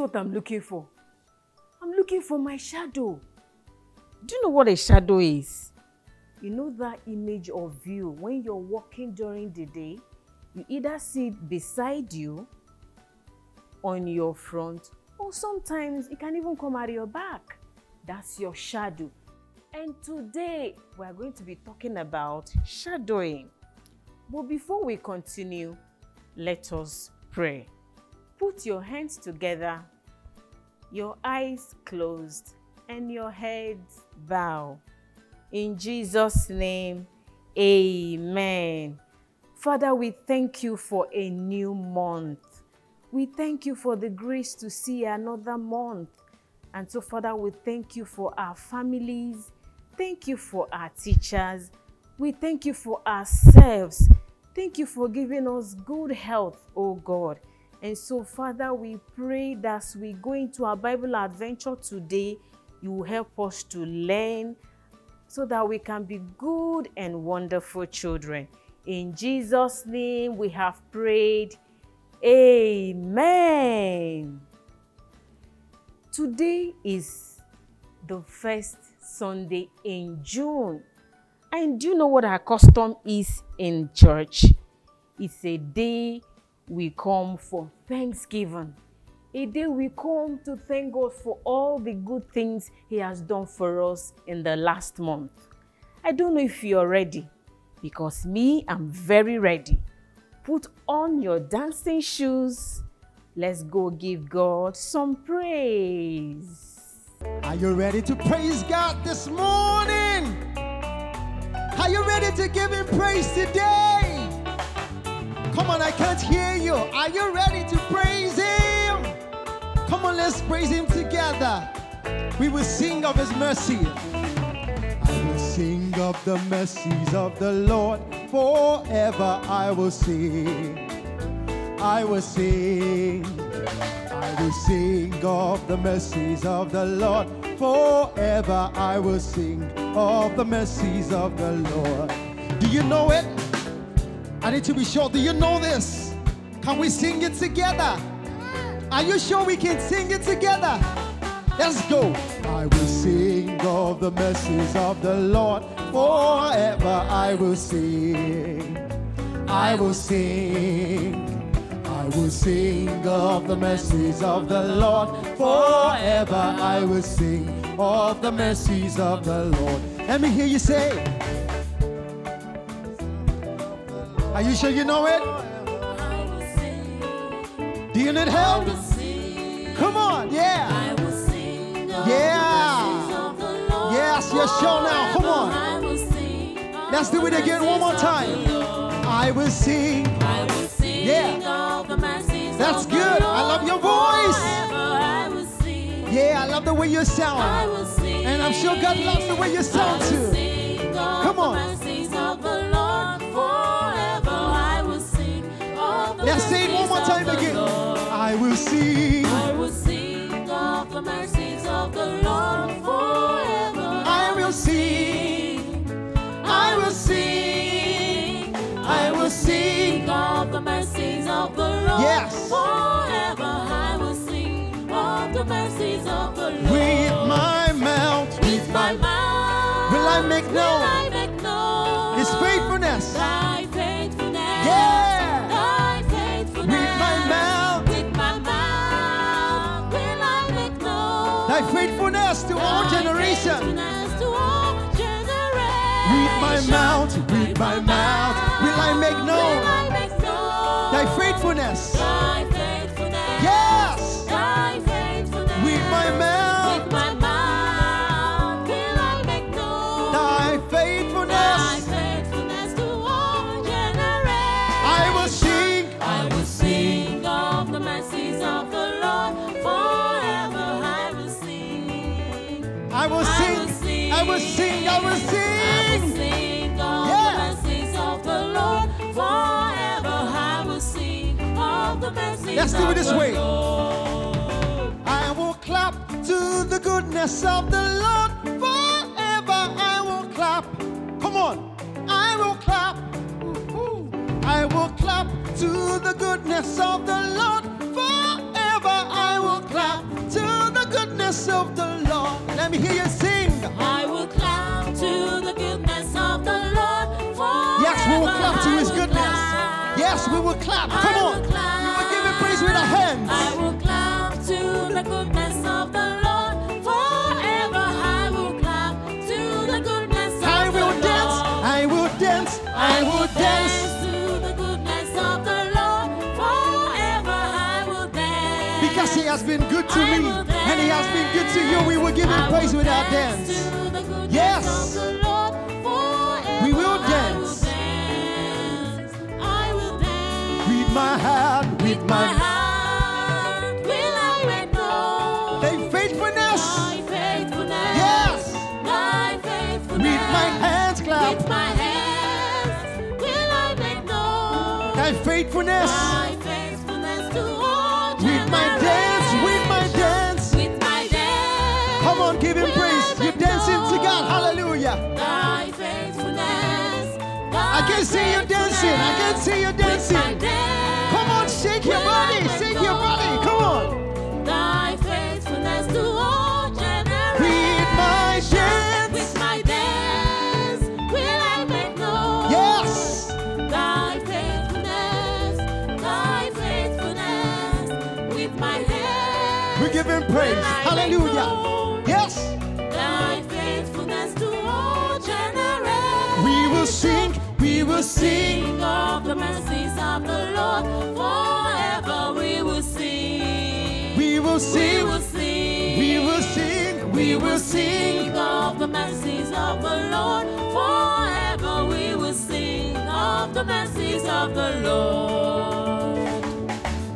what I'm looking for? I'm looking for my shadow. Do you know what a shadow is? You know that image of you when you're walking during the day? You either see it beside you, on your front, or sometimes it can even come at your back. That's your shadow. And today we are going to be talking about shadowing. But before we continue, let us pray. Put your hands together, your eyes closed, and your heads bow. In Jesus' name, amen. Father, we thank you for a new month. We thank you for the grace to see another month. And so, Father, we thank you for our families. Thank you for our teachers. We thank you for ourselves. Thank you for giving us good health, oh God. And so, Father, we pray that as we go into our Bible adventure today, you will help us to learn so that we can be good and wonderful children. In Jesus' name we have prayed. Amen. Today is the first Sunday in June. And do you know what our custom is in church? It's a day we come for Thanksgiving. A day we come to thank God for all the good things He has done for us in the last month. I don't know if you're ready, because me, I'm very ready. Put on your dancing shoes. Let's go give God some praise. Are you ready to praise God this morning? Are you ready to give Him praise today? Come on, I can't hear you. Are you ready to praise Him? Come on, let's praise Him together. We will sing of His mercy. I will sing of the mercies of the Lord. Forever I will sing. I will sing. I will sing of the mercies of the Lord. Forever I will sing of the mercies of the Lord. Do you know it? I need to be sure. Do you know this? Can we sing it together? Are you sure we can sing it together? Let's go. I will sing of the mercies of the Lord. Forever I will sing. I will sing. I will sing of the mercies of the Lord. Forever I will sing of the mercies of the Lord. Let me hear you say. Are you sure you know it? Do you need help? Come on, yeah. Yeah. Yes, you're sure now. Come on. Let's do it again one more time. I will sing. Yeah. That's good. I love your voice. Yeah, I love the way you sound. And I'm sure God loves the way you sound too. Come on. Mercies of the Lord. With my mouth With my mouth will I make will known I make known His faithfulness. Thy faithfulness. Yeah. Thy faithfulness. With my mouth. With my mouth will I make known Thy faithfulness to all generations. to all generations. With my mouth, with my mouth will I make Will known I make known Thy faithfulness. Thy I will sing. I will I will sing. sing of Yeah. the mercies of the Lord forever. I will sing of the mercies Let's do it this way. Lord. I will clap to the goodness of the Lord forever. I will clap. Come on. I will clap. Ooh. I will clap to the goodness of the Lord forever. I will clap. To the goodness of the Lord. Let me hear you sing. We will clap. Come on. clap. We will give him praise with our hands. I will clap to the goodness of the Lord. Forever I will clap to the goodness of I the will Lord. dance. I will dance. I will dance. to the goodness of the Lord. Forever I will dance. Because he has been good to I me and he has been good to you. We will give him praise will with our dance dance. to the goodness Yes. My heart, with My my heart will I make thy faithfulness. thy faithfulness. Yes. Thy faithfulness. With my hands With my hands will I make known Thy faithfulness. thy faithfulness to all With my dance, with my dance. With my dance. Come on, give him will praise. You're dancing to God. Hallelujah. Thy faithfulness. I can see you dancing. I can see you dancing. Praise. Hallelujah. Yes. Thy faithfulness to all generations. We will sing. We will sing. Of the mercies of the Lord. Forever we will sing. We will We sing. will sing. We will sing. We will sing. Sing of the mercies of the Lord. Forever we will sing of the mercies of the Lord.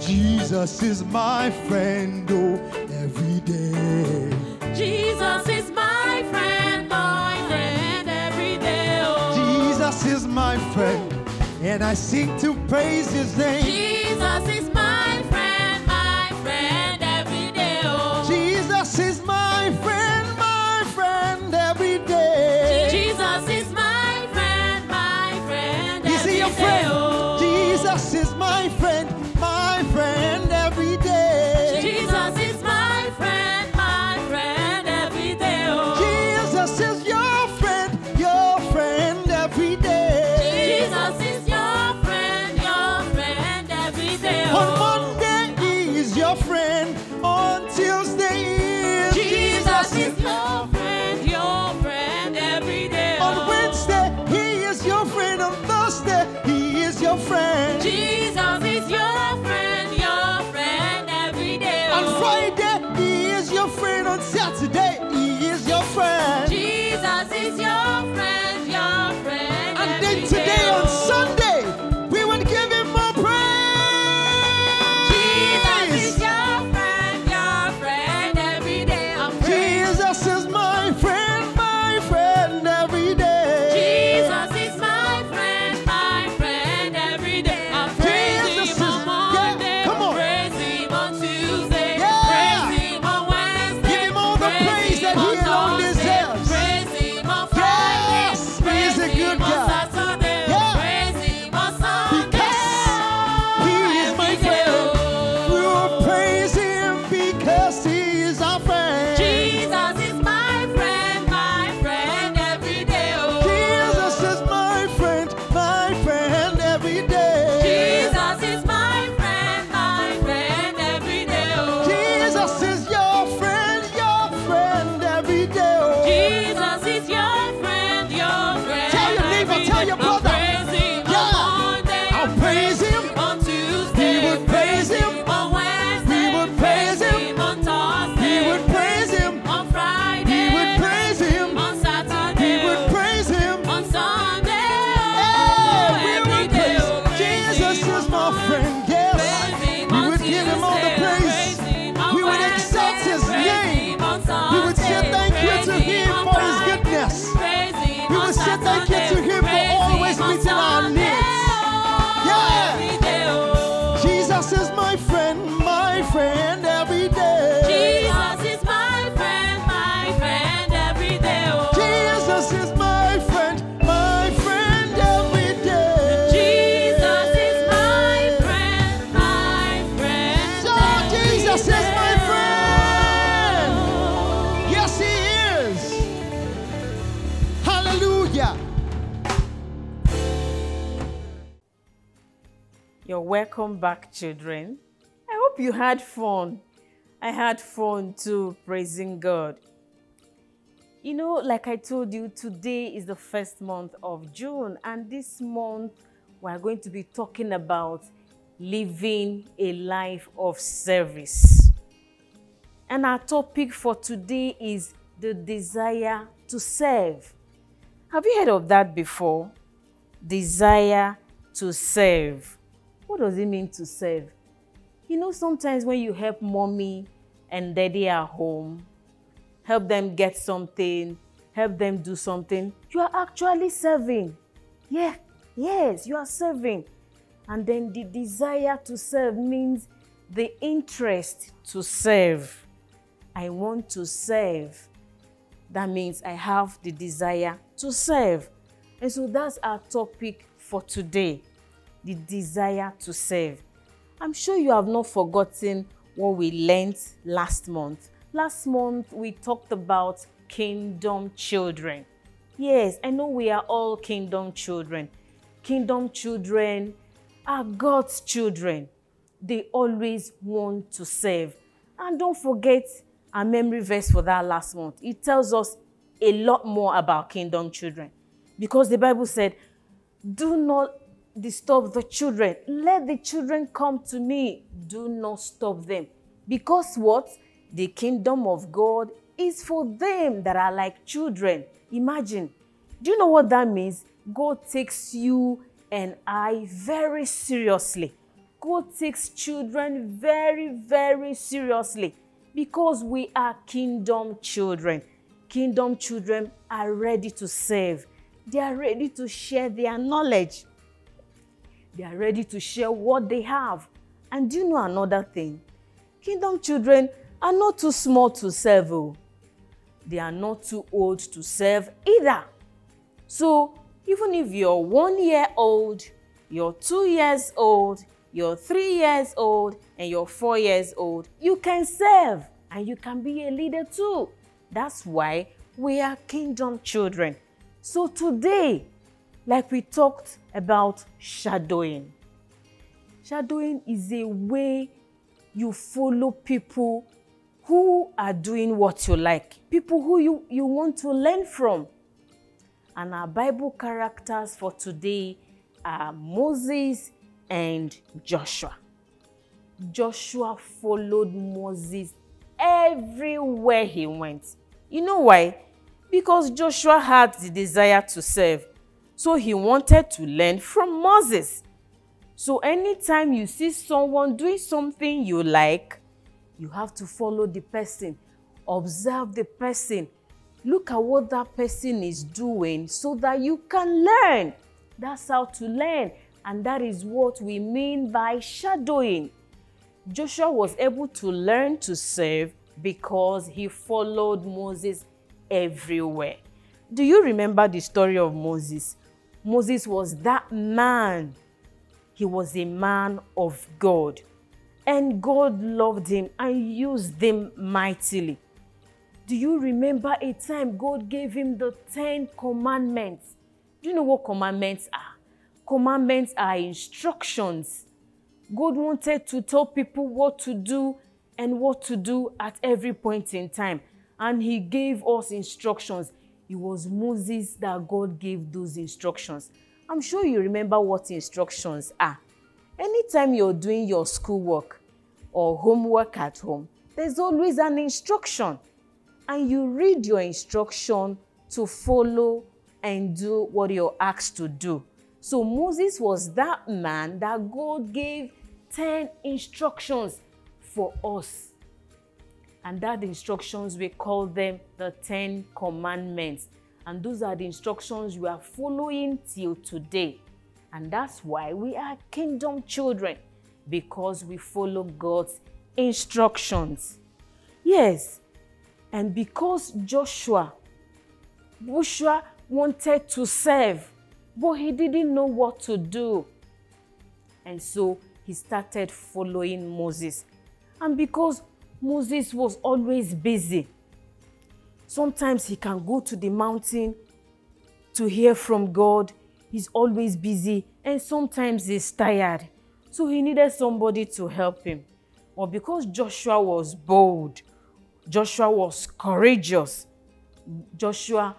Jesus is my friend, oh, friend, and I sing to praise his name. Jesus is my welcome back, children. I hope you had fun. I had fun too, praising God. You know, like I told you, today is the first month of June, and this month we're going to be talking about living a life of service. And our topic for today is the desire to serve. Have you heard of that before? Desire to serve. What does it mean to serve? You know, sometimes when you help mommy and daddy at home, help them get something, help them do something, you are actually serving. Yeah, yes, you are serving. And then the desire to serve means the interest to serve. I want to serve. That means I have the desire to serve. And so that's our topic for today the desire to serve. I'm sure you have not forgotten what we learned last month. Last month, we talked about kingdom children. Yes, I know we are all kingdom children. Kingdom children are God's children. They always want to serve. And don't forget our memory verse for that last month. It tells us a lot more about kingdom children. Because the Bible said, Do not disturb the children. Let the children come to me. Do not stop them. Because what? The kingdom of God is for them that are like children. Imagine. Do you know what that means? God takes you and I very seriously. God takes children very, very seriously because we are kingdom children. Kingdom children are ready to serve. They are ready to share their knowledge. They are ready to share what they have. And do you know another thing? Kingdom children are not too small to serve. Oh. They are not too old to serve either. So even if you're one year old, you're two years old, you're three years old, and you're four years old, you can serve and you can be a leader too. That's why we are kingdom children. So today, like we talked about shadowing. Shadowing is a way you follow people who are doing what you like, people who you, you want to learn from. And our Bible characters for today are Moses and Joshua. Joshua followed Moses everywhere he went. You know why? Because Joshua had the desire to serve. So he wanted to learn from Moses. So anytime you see someone doing something you like, you have to follow the person, observe the person, look at what that person is doing so that you can learn. That's how to learn. And that is what we mean by shadowing. Joshua was able to learn to serve because he followed Moses everywhere. Do you remember the story of Moses? Moses was that man. He was a man of God. And God loved him and used him mightily. Do you remember a time God gave him the Ten Commandments? Do you know what commandments are? Commandments are instructions. God wanted to tell people what to do and what to do at every point in time. And He gave us instructions. It was Moses that God gave those instructions. I'm sure you remember what instructions are. Anytime you're doing your schoolwork or homework at home, there's always an instruction. And you read your instruction to follow and do what you're asked to do. So Moses was that man that God gave 10 instructions for us. And that instructions, we call them the 10 commandments. And those are the instructions we are following till today. And that's why we are kingdom children, because we follow God's instructions. Yes, and because Joshua, Joshua wanted to serve, but he didn't know what to do. And so he started following Moses. And because Moses was always busy, sometimes he can go to the mountain to hear from God. He's always busy and sometimes he's tired. So he needed somebody to help him. But because Joshua was bold, Joshua was courageous, Joshua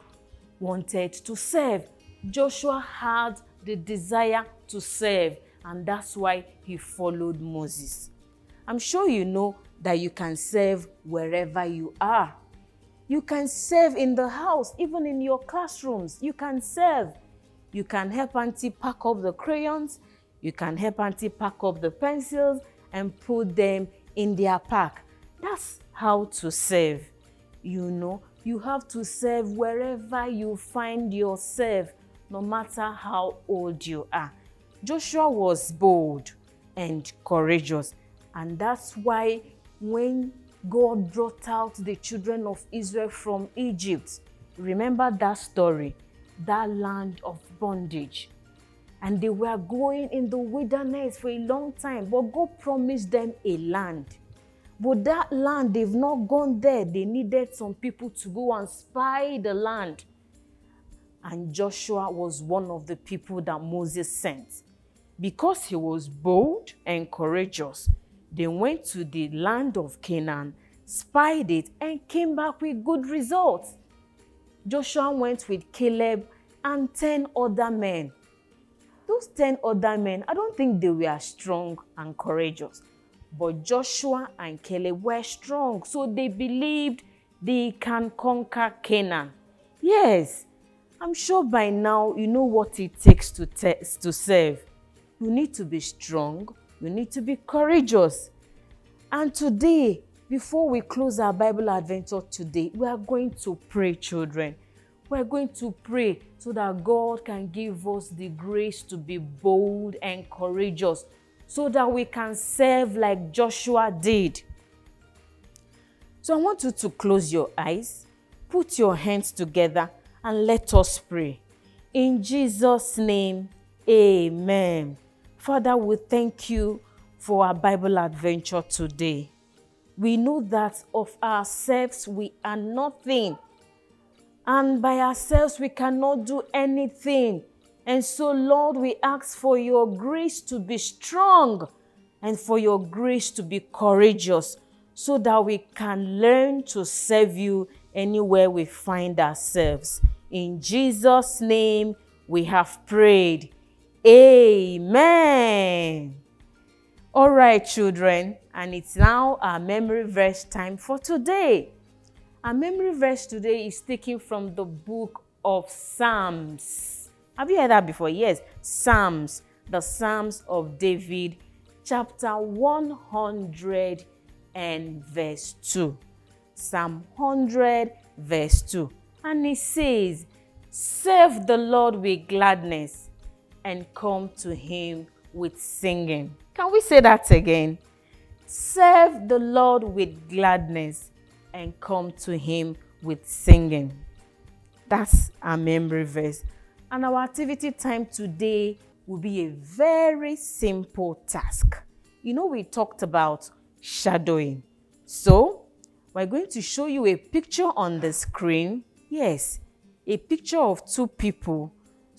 wanted to serve. Joshua had the desire to serve, and that's why he followed Moses. I'm sure you know that you can serve wherever you are. You can serve in the house, even in your classrooms. You can serve. You can help Auntie pack up the crayons. You can help Auntie pack up the pencils and put them in their pack. That's how to serve. You know, you have to serve wherever you find yourself, no matter how old you are. Joshua was bold and courageous, and that's why when God brought out the children of Israel from Egypt, remember that story, that land of bondage. And they were going in the wilderness for a long time, but God promised them a land. But that land, they've not gone there. They needed some people to go and spy the land. And Joshua was one of the people that Moses sent. Because he was bold and courageous, they went to the land of Canaan, spied it, and came back with good results. Joshua went with Caleb and 10 other men. Those 10 other men, I don't think they were strong and courageous. But Joshua and Caleb were strong, so they believed they can conquer Canaan. Yes, I'm sure by now you know what it takes to, te- to serve. You need to be strong, you need to be courageous. And today, before we close our Bible adventure today, we are going to pray, children. We are going to pray so that God can give us the grace to be bold and courageous so that we can serve like Joshua did. So I want you to close your eyes, put your hands together, and let us pray. In Jesus' name, amen. Father, we thank you for our Bible adventure today. We know that of ourselves we are nothing, and by ourselves we cannot do anything. And so, Lord, we ask for your grace to be strong and for your grace to be courageous so that we can learn to serve you anywhere we find ourselves. In Jesus' name, we have prayed. Amen. All right, children, and it's now our memory verse time for today. Our memory verse today is taken from the book of Psalms. Have you heard that before? Yes, Psalms, the Psalms of David, chapter 100 and verse 2. Psalm 100, verse 2. And it says, Serve the Lord with gladness and come to him with singing. Can we say that again? Serve the Lord with gladness and come to him with singing. That's our memory verse. And our activity time today will be a very simple task. You know, we talked about shadowing. So, we're going to show you a picture on the screen. Yes, a picture of two people.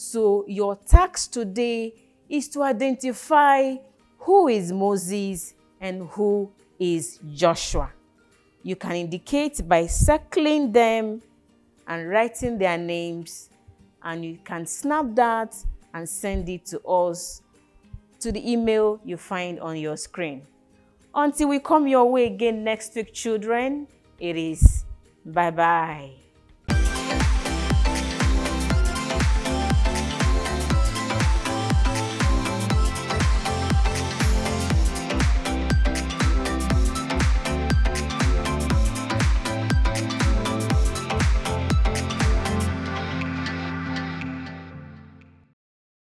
So, your task today is to identify who is Moses and who is Joshua. You can indicate by circling them and writing their names, and you can snap that and send it to us to the email you find on your screen. Until we come your way again next week, children, it is bye bye.